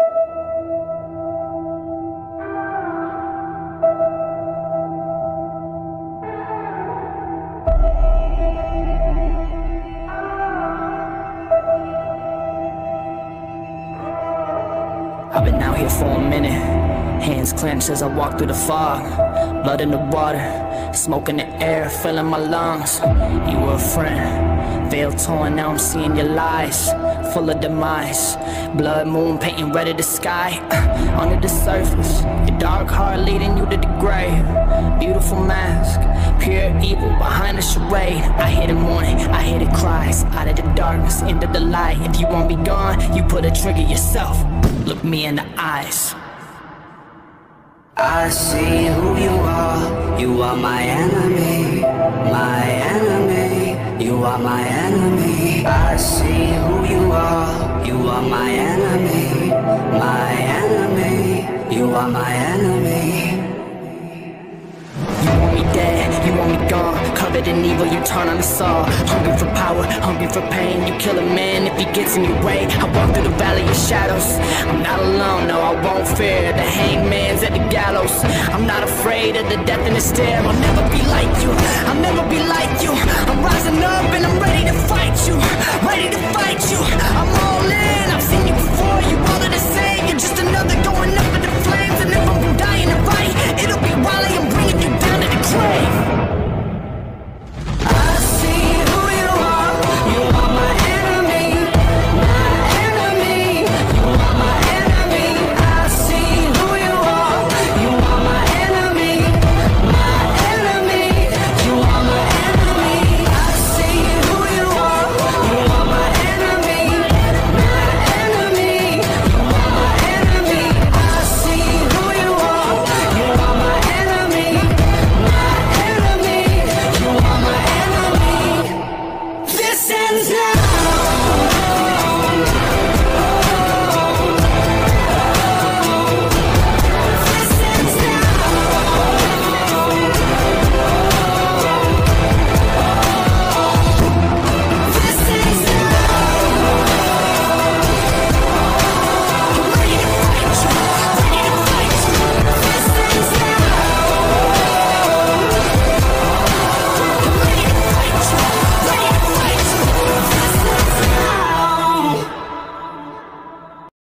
I've been out here for a minute, hands clenched as I walk through the fog, blood in the water smoke in the air, filling my lungs. You were a friend. Veil torn, now I'm seeing your lies. Full of demise. Blood moon painting red of the sky. Uh, under the surface, your dark heart leading you to the grave. Beautiful mask, pure evil behind the charade. I hear the mourning, I hear the cries. Out of the darkness, into the light. If you want me gone, you put a trigger yourself. Look me in the eyes. I see who you are. You are my enemy, my enemy. You are my enemy. I see who you are. You are my enemy, my enemy. You are my enemy dead, you want me gone. Covered in evil, you turn on the saw Hungry for power, hungry for pain. You kill a man if he gets in your way. I walk through the valley of shadows. I'm not alone, no, I won't fear. The hangman's at the gallows. I'm not afraid of the death in the stare. I'll never be like you, I'll never be like you. I'm rising